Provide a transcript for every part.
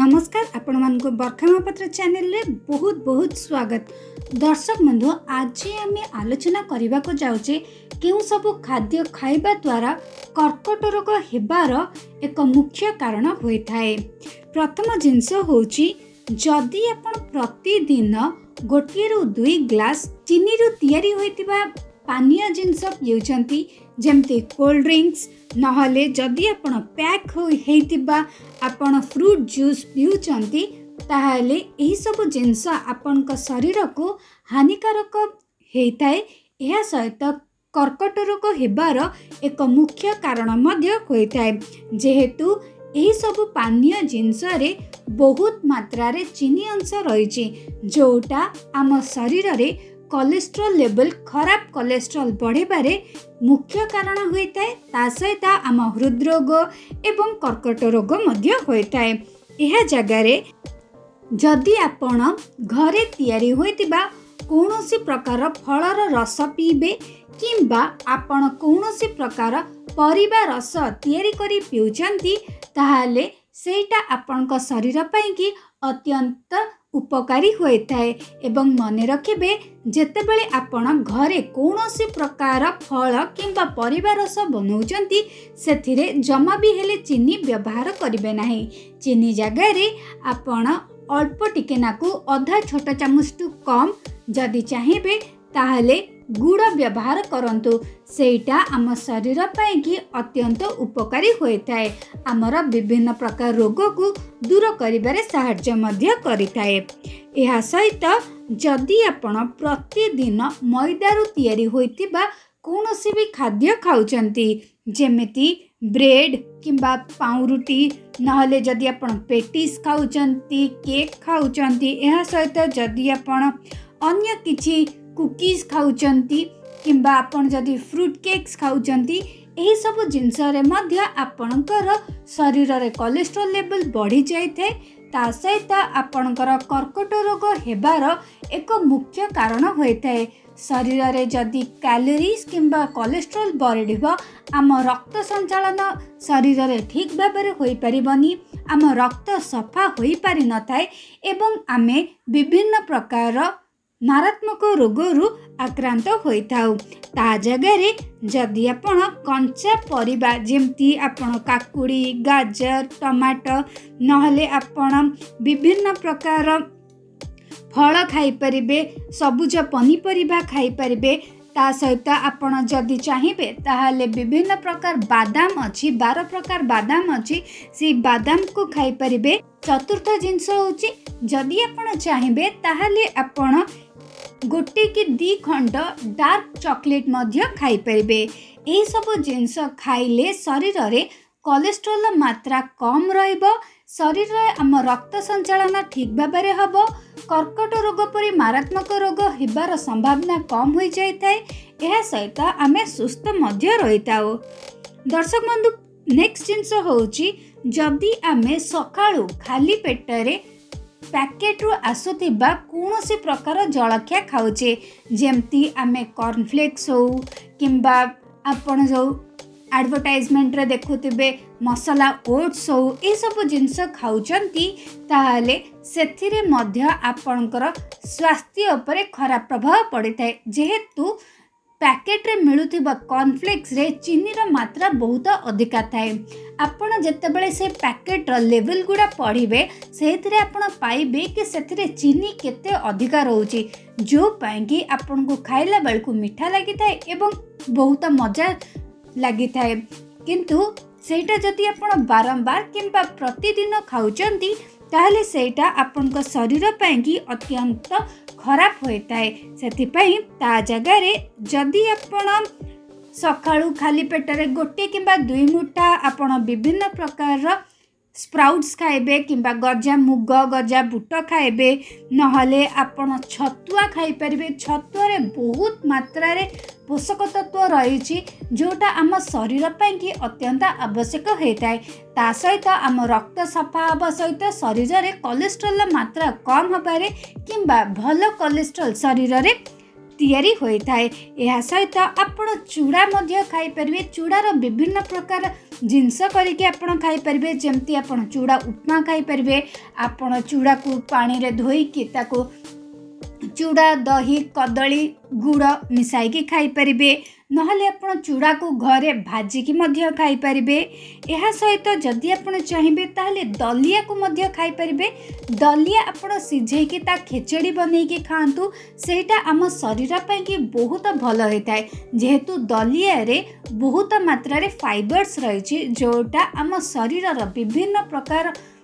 ନମସ୍କାର ଆପଣମାନଙ୍କୁ ବର୍ଷା ମହାପାତ୍ର ଚ୍ୟାନେଲରେ ବହୁତ ବହୁତ ସ୍ୱାଗତ ଦର୍ଶକ ବନ୍ଧୁ ଆଜି ଆମେ ଆଲୋଚନା କରିବାକୁ ଯାଉଛେ କେଉଁ ସବୁ ଖାଦ୍ୟ ଖାଇବା ଦ୍ୱାରା କର୍କଟ ରୋଗ ହେବାର ଏକ ମୁଖ୍ୟ କାରଣ ହୋଇଥାଏ ପ୍ରଥମ ଜିନିଷ ହେଉଛି ଯଦି ଆପଣ ପ୍ରତିଦିନ ଗୋଟିଏରୁ ଦୁଇ ଗ୍ଲାସ୍ ଚିନିରୁ ତିଆରି ହୋଇଥିବା ପାନୀୟ ଜିନିଷ ପିଉଛନ୍ତି ଯେମିତି କୋଲ୍ଡ ଡ୍ରିଙ୍କସ୍ ନହେଲେ ଯଦି ଆପଣ ପ୍ୟାକ୍ ହୋଇଥିବା ଆପଣ ଫ୍ରୁଟ୍ ଜୁସ୍ ପିଉଛନ୍ତି ତାହେଲେ ଏହିସବୁ ଜିନିଷ ଆପଣଙ୍କ ଶରୀରକୁ ହାନିକାରକ ହୋଇଥାଏ ଏହା ସହିତ କର୍କଟ ରୋଗ ହେବାର ଏକ ମୁଖ୍ୟ କାରଣ ମଧ୍ୟ ହୋଇଥାଏ ଯେହେତୁ ଏହିସବୁ ପାନୀୟ ଜିନିଷରେ ବହୁତ ମାତ୍ରାରେ ଚିନି ଅଂଶ ରହିଛି ଯେଉଁଟା ଆମ ଶରୀରରେ କୋଲେଷ୍ଟ୍ରଲ ଲେବଲ୍ ଖରାପ କୋଲେଷ୍ଟ୍ରଲ ବଢ଼ିବାରେ ମୁଖ୍ୟ କାରଣ ହୋଇଥାଏ ତା ସହିତ ଆମ ହୃଦରୋଗ ଏବଂ କର୍କଟ ରୋଗ ମଧ୍ୟ ହୋଇଥାଏ ଏହା ଜାଗାରେ ଯଦି ଆପଣ ଘରେ ତିଆରି ହୋଇଥିବା କୌଣସି ପ୍ରକାର ଫଳର ରସ ପିଇବେ କିମ୍ବା ଆପଣ କୌଣସି ପ୍ରକାର ପରିବା ରସ ତିଆରି କରି ପିଉଛନ୍ତି ତାହେଲେ ସେଇଟା ଆପଣଙ୍କ ଶରୀର ପାଇଁକି ଅତ୍ୟନ୍ତ ଉପକାରୀ ହୋଇଥାଏ ଏବଂ ମନେ ରଖିବେ ଯେତେବେଳେ ଆପଣ ଘରେ କୌଣସି ପ୍ରକାର ଫଳ କିମ୍ବା ପରିବା ରସ ବନଉଛନ୍ତି ସେଥିରେ ଜମା ବି ହେଲେ ଚିନି ବ୍ୟବହାର କରିବେ ନାହିଁ ଚିନି ଜାଗାରେ ଆପଣ ଅଳ୍ପ ଟିକେନାକୁ ଅଧା ଛୋଟ ଚାମୁଚଠୁ କମ୍ ଯଦି ଚାହିଁବେ ତାହେଲେ ଗୁଡ଼ ବ୍ୟବହାର କରନ୍ତୁ ସେଇଟା ଆମ ଶରୀର ପାଇଁକି ଅତ୍ୟନ୍ତ ଉପକାରୀ ହୋଇଥାଏ ଆମର ବିଭିନ୍ନ ପ୍ରକାର ରୋଗକୁ ଦୂର କରିବାରେ ସାହାଯ୍ୟ ମଧ୍ୟ କରିଥାଏ ଏହା ସହିତ ଯଦି ଆପଣ ପ୍ରତିଦିନ ମଇଦାରୁ ତିଆରି ହୋଇଥିବା କୌଣସି ବି ଖାଦ୍ୟ ଖାଉଛନ୍ତି ଯେମିତି ବ୍ରେଡ଼ କିମ୍ବା ପାଉଁରୁଟି ନହେଲେ ଯଦି ଆପଣ ପେଟିସ୍ ଖାଉଛନ୍ତି କେକ୍ ଖାଉଛନ୍ତି ଏହା ସହିତ ଯଦି ଆପଣ ଅନ୍ୟ କିଛି कुकिज खान् कम्बा आपि फ्रुट केक्स खान् यही सब जसले मध्यर कलेस्ट्रोल लेबल बढिजाइ तासहित आपणको कर्कट रोग हेबार एक मुख्य कारण हुने शरीर जति क्यालेज कम्बा कलेस्ट्रोल बढ्यो आम रक्त सञ्चालन शरीर ठीक ठिक भावर हुम रक्त सफा हुँ आमे विभिन्न प्रकार ମାରାତ୍ମକ ରୋଗରୁ ଆକ୍ରାନ୍ତ ହୋଇଥାଉ ତା ଜାଗାରେ ଯଦି ଆପଣ କଞ୍ଚା ପରିବା ଯେମିତି ଆପଣ କାକୁଡ଼ି ଗାଜର ଟମାଟୋ ନହେଲେ ଆପଣ ବିଭିନ୍ନ ପ୍ରକାର ଫଳ ଖାଇପାରିବେ ସବୁଜ ପନିପରିବା ଖାଇପାରିବେ ତା ସହିତ ଆପଣ ଯଦି ଚାହିଁବେ ତାହେଲେ ବିଭିନ୍ନ ପ୍ରକାର ବାଦାମ ଅଛି ବାର ପ୍ରକାର ବାଦାମ ଅଛି ସେ ବାଦାମକୁ ଖାଇପାରିବେ ଚତୁର୍ଥ ଜିନିଷ ହେଉଛି ଯଦି ଆପଣ ଚାହିଁବେ ତାହେଲେ ଆପଣ ଗୋଟେ କି ଦୁଇ ଖଣ୍ଡ ଡାର୍କ ଚକୋଲେଟ୍ ମଧ୍ୟ ଖାଇପାରିବେ ଏହିସବୁ ଜିନିଷ ଖାଇଲେ ଶରୀରରେ କୋଲେଷ୍ଟ୍ରଲ ମାତ୍ରା କମ୍ ରହିବ ଶରୀରରେ ଆମ ରକ୍ତ ସଞ୍ଚାଳନ ଠିକ୍ ଭାବରେ ହେବ କର୍କଟ ରୋଗ ପରି ମାରାତ୍ମକ ରୋଗ ହେବାର ସମ୍ଭାବନା କମ୍ ହୋଇଯାଇଥାଏ ଏହା ସହିତ ଆମେ ସୁସ୍ଥ ମଧ୍ୟ ରହିଥାଉ ଦର୍ଶକ ବନ୍ଧୁ ନେକ୍ସଟ ଜିନିଷ ହେଉଛି ଯଦି ଆମେ ସକାଳୁ ଖାଲି ପେଟରେ ପ୍ୟାକେଟ୍ରୁ ଆସୁଥିବା କୌଣସି ପ୍ରକାର ଜଳଖିଆ ଖାଉଛେ ଯେମିତି ଆମେ କର୍ଣ୍ଣଫ୍ଲେକ୍ସ ହେଉ କିମ୍ବା ଆପଣ ଯେଉଁ ଆଡ଼ଭର୍ଟାଇଜମେଣ୍ଟରେ ଦେଖୁଥିବେ ମସଲା ଓଟ୍ସ ହେଉ ଏସବୁ ଜିନିଷ ଖାଉଛନ୍ତି ତାହେଲେ ସେଥିରେ ମଧ୍ୟ ଆପଣଙ୍କର ସ୍ୱାସ୍ଥ୍ୟ ଉପରେ ଖରାପ ପ୍ରଭାବ ପଡ଼ିଥାଏ ଯେହେତୁ ପ୍ୟାକେଟ୍ରେ ମିଳୁଥିବା କର୍ଣ୍ଣଫ୍ଲେକ୍ସରେ ଚିନିର ମାତ୍ରା ବହୁତ ଅଧିକା ଥାଏ ଆପଣ ଯେତେବେଳେ ସେ ପ୍ୟାକେଟ୍ର ଲେବଲ୍ ଗୁଡ଼ା ପଢ଼ିବେ ସେଥିରେ ଆପଣ ପାଇବେ କି ସେଥିରେ ଚିନି କେତେ ଅଧିକା ରହୁଛି ଯେଉଁ ପାଇଁକି ଆପଣଙ୍କୁ ଖାଇଲା ବେଳକୁ ମିଠା ଲାଗିଥାଏ ଏବଂ ବହୁତ ମଜା ଲାଗିଥାଏ କିନ୍ତୁ ସେଇଟା ଯଦି ଆପଣ ବାରମ୍ବାର କିମ୍ବା ପ୍ରତିଦିନ ଖାଉଛନ୍ତି ତାହେଲେ ସେଇଟା ଆପଣଙ୍କ ଶରୀର ପାଇଁକି ଅତ୍ୟନ୍ତ ଖରାପ ହୋଇଥାଏ ସେଥିପାଇଁ ତା ଜାଗାରେ ଯଦି ଆପଣ ସକାଳୁ ଖାଲି ପେଟରେ ଗୋଟିଏ କିମ୍ବା ଦୁଇ ମୁଠା ଆପଣ ବିଭିନ୍ନ ପ୍ରକାରର ସ୍ପ୍ରାଉଟ୍ସ ଖାଇବେ କିମ୍ବା ଗଜା ମୁଗ ଗଜା ବୁଟ ଖାଇବେ ନହେଲେ ଆପଣ ଛତୁଆ ଖାଇପାରିବେ ଛତୁଆରେ ବହୁତ ମାତ୍ରାରେ ପୋଷକ ତତ୍ତ୍ୱ ରହିଛି ଯେଉଁଟା ଆମ ଶରୀର ପାଇଁକି ଅତ୍ୟନ୍ତ ଆବଶ୍ୟକ ହୋଇଥାଏ ତା ସହିତ ଆମ ରକ୍ତ ସଫା ହେବା ସହିତ ଶରୀରରେ କୋଲେଷ୍ଟ୍ରଲର ମାତ୍ରା କମ୍ ହେବାରେ କିମ୍ବା ଭଲ କୋଲେଷ୍ଟ୍ରଲ ଶରୀରରେ तैयारी होता सहित आप चूड़ा खाईपर चूड़ार विभिन्न प्रकार जिनस करेंगे जमी आप चूड़ा उपमा खाईपर आप चूड़ा को पाने रे चूड़ा दही कदमी गुड़ मिसाइक खाई ନହେଲେ ଆପଣ ଚୂଡ଼ାକୁ ଘରେ ଭାଜିକି ମଧ୍ୟ ଖାଇପାରିବେ ଏହା ସହିତ ଯଦି ଆପଣ ଚାହିଁବେ ତାହେଲେ ଦଲିଆକୁ ମଧ୍ୟ ଖାଇପାରିବେ ଦଲିଆ ଆପଣ ସିଝେଇକି ତା ଖେଚଡ଼ି ବନେଇକି ଖାଆନ୍ତୁ ସେଇଟା ଆମ ଶରୀର ପାଇଁକି ବହୁତ ଭଲ ହୋଇଥାଏ ଯେହେତୁ ଦଲିଆରେ ବହୁତ ମାତ୍ରାରେ ଫାଇବର୍ସ ରହିଛି ଯେଉଁଟା ଆମ ଶରୀରର ବିଭିନ୍ନ ପ୍ରକାର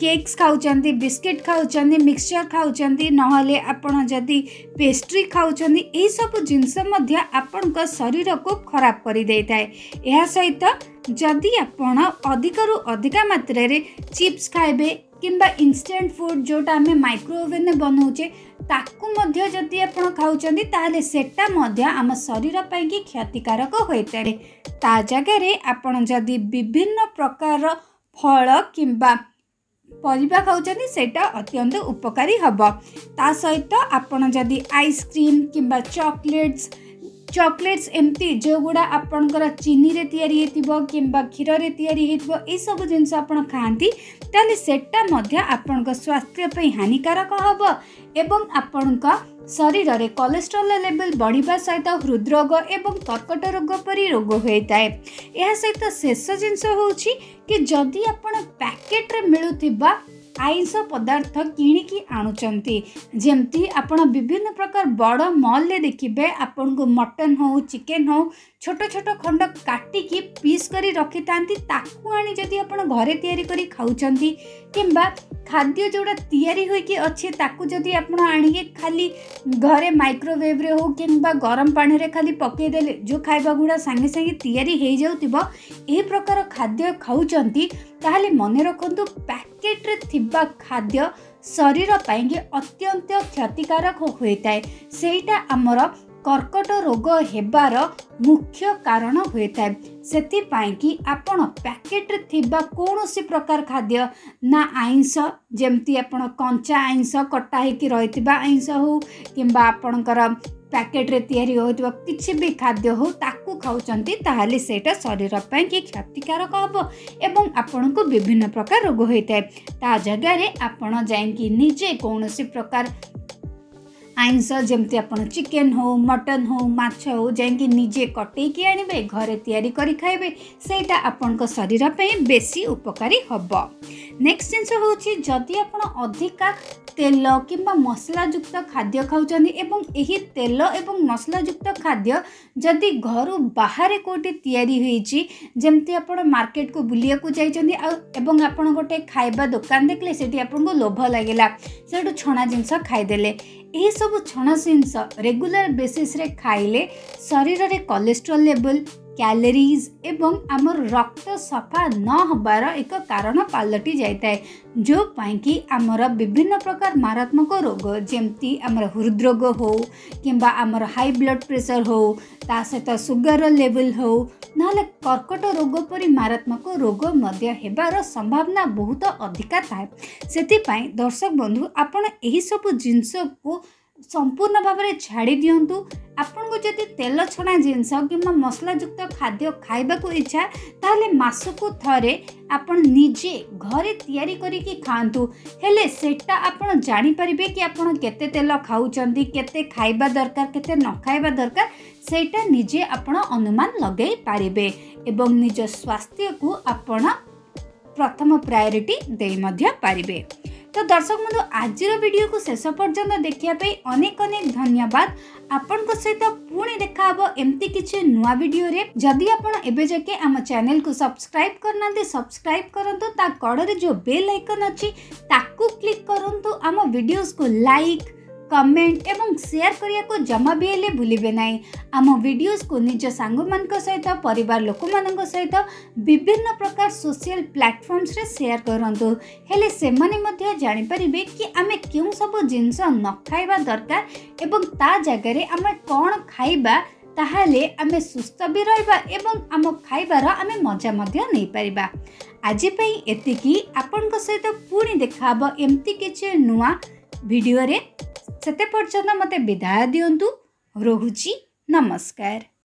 केक्स खाऊँच बिस्किट खाऊँच मिक्सचर खाऊँच नहले आपण जदि पेस्ट्री खाऊँच यू जिनस आपण शरीर को खराब करदे यह सहित जदि आपण अधिक रु अधिका मात्रा चिप्स खाइबे କିମ୍ବା ଇନଷ୍ଟାଣ୍ଟ ଫୁଡ଼୍ ଯେଉଁଟା ଆମେ ମାଇକ୍ରୋ ଓଭେନ୍ରେ ବନାଉଛେ ତାକୁ ମଧ୍ୟ ଯଦି ଆପଣ ଖାଉଛନ୍ତି ତାହେଲେ ସେଟା ମଧ୍ୟ ଆମ ଶରୀର ପାଇଁକି କ୍ଷତିକାରକ ହୋଇଥାଏ ତା ଜାଗାରେ ଆପଣ ଯଦି ବିଭିନ୍ନ ପ୍ରକାରର ଫଳ କିମ୍ବା ପରିବା ଖାଉଛନ୍ତି ସେଇଟା ଅତ୍ୟନ୍ତ ଉପକାରୀ ହେବ ତା ସହିତ ଆପଣ ଯଦି ଆଇସ୍କ୍ରିମ୍ କିମ୍ବା ଚକୋଲେଟ୍ସ चकोलेट्स एम्ती जोगुडा आपण्ड चिनरी होथ्यो कम्बा क्षिरे तिरिह यो सबै जिन्स आपन् ता आपणको स्वास्थ्यप हानिकरक एवं एप शरीर कलेस्ट्रोल लेबल बढ्दा सहित एवं कर्कट रोग परि रोग हुनेसहित शेष जिस हौ चाहिँ कि जति आउँछ प्याकेट्रे मिलु ଆଇଁଷ ପଦାର୍ଥ କିଣିକି ଆଣୁଛନ୍ତି ଯେମିତି ଆପଣ ବିଭିନ୍ନ ପ୍ରକାର ବଡ଼ ମଲ୍ରେ ଦେଖିବେ ଆପଣଙ୍କୁ ମଟନ୍ ହେଉ ଚିକେନ୍ ହେଉ छोट छोट खंड काटिकी पीस कर रखि था आदि आप घर या खाऊँ कि खाद्य जोड़ा आप खाली घरे माइक्रोवेव्रे हो कि गरम पानी से खाली पकईदे जो खावा गुड़ा सांगे सांगे या प्रकार खाद्य खाऊँ ताल मन रखु पैकेट्रे खाद्य शरीर पर अत्यंत क्षतिकारक होता है सेटा आमर कर्कट रोग हेबार मुख्य कारण होता है कि आपण पैकेट कौन सी प्रकार खाद्य ना आईस जमती आप कंचा आईंस कटाही रही आईंस हो कि आपणकर पैकेट्रे या किसी भी खाद्य हो ताकू खाऊ से शरीर पर क्षतिकारक हम एवं आपण को विभिन्न प्रकार रोग होता है ता जगह आपण जाजे कौन सी प्रकार ଆଇଁଷ ଯେମିତି ଆପଣ ଚିକେନ୍ ହଉ ମଟନ୍ ହଉ ମାଛ ହଉ ଯାଇକି ନିଜେ କଟେଇକି ଆଣିବେ ଘରେ ତିଆରି କରି ଖାଇବେ ସେଇଟା ଆପଣଙ୍କ ଶରୀର ପାଇଁ ବେଶୀ ଉପକାରୀ ହେବ ନେକ୍ସଟ ଜିନିଷ ହେଉଛି ଯଦି ଆପଣ ଅଧିକା ତେଲ କିମ୍ବା ମସଲାଯୁକ୍ତ ଖାଦ୍ୟ ଖାଉଛନ୍ତି ଏବଂ ଏହି ତେଲ ଏବଂ ମସଲାଯୁକ୍ତ ଖାଦ୍ୟ ଯଦି ଘରୁ ବାହାରେ କେଉଁଠି ତିଆରି ହୋଇଛି ଯେମିତି ଆପଣ ମାର୍କେଟକୁ ବୁଲିବାକୁ ଯାଇଛନ୍ତି ଆଉ ଏବଂ ଆପଣ ଗୋଟେ ଖାଇବା ଦୋକାନ ଦେଖିଲେ ସେଠି ଆପଣଙ୍କୁ ଲୋଭ ଲାଗିଲା ସେଇଠୁ ଛଣା ଜିନିଷ ଖାଇଦେଲେ ଏହିସବୁ ଛଣା ଜିନିଷ ରେଗୁଲାର ବେସିସ୍ରେ ଖାଇଲେ ଶରୀରରେ କୋଲେଷ୍ଟ୍ରଲ୍ ଲେବୁଲ୍ କ୍ୟାଲୋରିଜ୍ ଏବଂ ଆମ ରକ୍ତ ସଫା ନ ହେବାର ଏକ କାରଣ ପାଲଟି ଯାଇଥାଏ ଯେଉଁପାଇଁକି ଆମର ବିଭିନ୍ନ ପ୍ରକାର ମାରାତ୍ମକ ରୋଗ ଯେମିତି ଆମର ହୃଦରୋଗ ହେଉ କିମ୍ବା ଆମର ହାଇ ବ୍ଲଡ଼ ପ୍ରେସର ହେଉ ତା ସହିତ ସୁଗାର ଲେଭେଲ୍ ହେଉ ନହେଲେ କର୍କଟ ରୋଗ ପରି ମାରାତ୍ମକ ରୋଗ ମଧ୍ୟ ହେବାର ସମ୍ଭାବନା ବହୁତ ଅଧିକା ଥାଏ ସେଥିପାଇଁ ଦର୍ଶକ ବନ୍ଧୁ ଆପଣ ଏହିସବୁ ଜିନିଷକୁ ସମ୍ପୂର୍ଣ୍ଣ ଭାବରେ ଛାଡ଼ି ଦିଅନ୍ତୁ ଆପଣଙ୍କୁ ଯଦି ତେଲ ଛଣା ଜିନିଷ କିମ୍ବା ମସଲାଯୁକ୍ତ ଖାଦ୍ୟ ଖାଇବାକୁ ଇଚ୍ଛା ତାହେଲେ ମାସକୁ ଥରେ ଆପଣ ନିଜେ ଘରେ ତିଆରି କରିକି ଖାଆନ୍ତୁ ହେଲେ ସେଇଟା ଆପଣ ଜାଣିପାରିବେ କି ଆପଣ କେତେ ତେଲ ଖାଉଛନ୍ତି କେତେ ଖାଇବା ଦରକାର କେତେ ନ ଖାଇବା ଦରକାର ସେଇଟା ନିଜେ ଆପଣ ଅନୁମାନ ଲଗାଇ ପାରିବେ ଏବଂ ନିଜ ସ୍ୱାସ୍ଥ୍ୟକୁ ଆପଣ ପ୍ରଥମ ପ୍ରାୟୋରିଟି ଦେଇ ମଧ୍ୟ ପାରିବେ ତ ଦର୍ଶକ ବନ୍ଧୁ ଆଜିର ଭିଡ଼ିଓକୁ ଶେଷ ପର୍ଯ୍ୟନ୍ତ ଦେଖିବା ପାଇଁ ଅନେକ ଅନେକ ଧନ୍ୟବାଦ ଆପଣଙ୍କ ସହିତ ପୁଣି ଦେଖାହେବ ଏମିତି କିଛି ନୂଆ ଭିଡ଼ିଓରେ ଯଦି ଆପଣ ଏବେ ଯାକେ ଆମ ଚ୍ୟାନେଲକୁ ସବସ୍କ୍ରାଇବ୍ କରିନାହାନ୍ତି ସବସ୍କ୍ରାଇବ୍ କରନ୍ତୁ ତା କଡ଼ରେ ଯେଉଁ ବେଲ୍ ଆଇକନ୍ ଅଛି ତାକୁ କ୍ଲିକ୍ କରନ୍ତୁ ଆମ ଭିଡ଼ିଓସ୍କୁ ଲାଇକ୍ କମେଣ୍ଟ ଏବଂ ସେୟାର କରିବାକୁ ଜମା ବି ହେଲେ ଭୁଲିବେ ନାହିଁ ଆମ ଭିଡ଼ିଓସ୍କୁ ନିଜ ସାଙ୍ଗମାନଙ୍କ ସହିତ ପରିବାର ଲୋକମାନଙ୍କ ସହିତ ବିଭିନ୍ନ ପ୍ରକାର ସୋସିଆଲ ପ୍ଲାଟଫର୍ମସରେ ସେୟାର କରନ୍ତୁ ହେଲେ ସେମାନେ ମଧ୍ୟ ଜାଣିପାରିବେ କି ଆମେ କେଉଁ ସବୁ ଜିନିଷ ନ ଖାଇବା ଦରକାର ଏବଂ ତା ଜାଗାରେ ଆମେ କ'ଣ ଖାଇବା ତାହେଲେ ଆମେ ସୁସ୍ଥ ବି ରହିବା ଏବଂ ଆମ ଖାଇବାର ଆମେ ମଜା ମଧ୍ୟ ନେଇପାରିବା ଆଜି ପାଇଁ ଏତିକି ଆପଣଙ୍କ ସହିତ ପୁଣି ଦେଖାହେବ ଏମିତି କିଛି ନୂଆ ଭିଡ଼ିଓରେ ସେତେ ପର୍ଯ୍ୟନ୍ତ ମୋତେ ବିଦାୟ ଦିଅନ୍ତୁ ରହୁଛି ନମସ୍କାର